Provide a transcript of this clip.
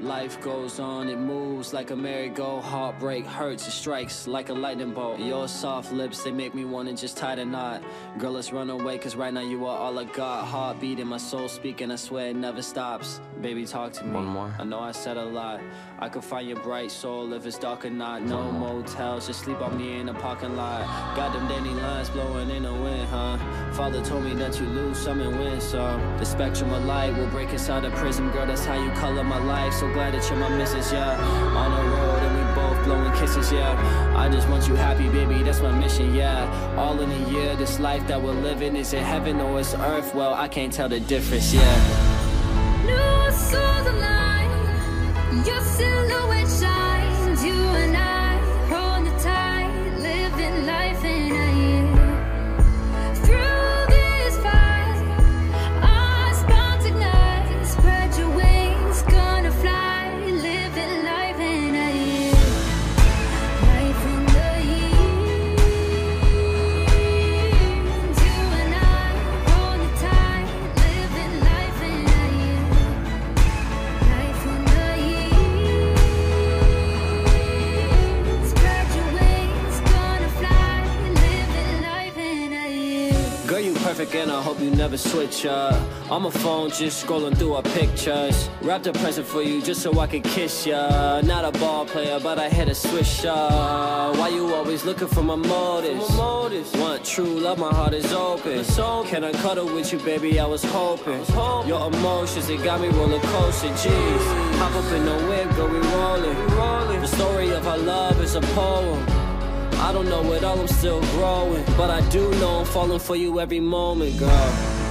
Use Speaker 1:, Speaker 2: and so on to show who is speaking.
Speaker 1: Life goes on, it moves like a merry-go. Heartbreak hurts, it strikes like a lightning bolt. Your soft lips, they make me wanna just tie the knot. Girl, let's run away, cause right now you are all I got. Heart beating, my soul speaking, I swear it never stops. Baby, talk to me.
Speaker 2: One more.
Speaker 1: I know I said a lot. I could find your bright soul if it's dark or not. No motels, just sleep on me in the parking lot. Got them dandy lines blowing in the wind, huh? Father told me that you lose some and win some. The spectrum of light will break inside the prism, girl. That's how you color my life. So glad that you're my missus, yeah. On the road and we both blowing kisses, yeah. I just want you happy, baby. That's my mission, yeah. All in a year, this life that we're living is it heaven or it's earth? Well, I can't tell the difference, yeah.
Speaker 3: New
Speaker 1: perfect and I hope you never switch up. I'm on my phone, just scrolling through our pictures. Wrapped a present for you just so I could kiss ya. Not a ball player, but I hit a swish up. Why you always looking for my motives? Want true love, my heart is open. So Can I cuddle with you, baby? I was hoping. Your emotions, it got me roller coaster. Jeez, hop up in the whip, girl, we rolling. The story of our love is a poem. I don't know it all, I'm still growing. But I do know I'm falling for you every moment, girl.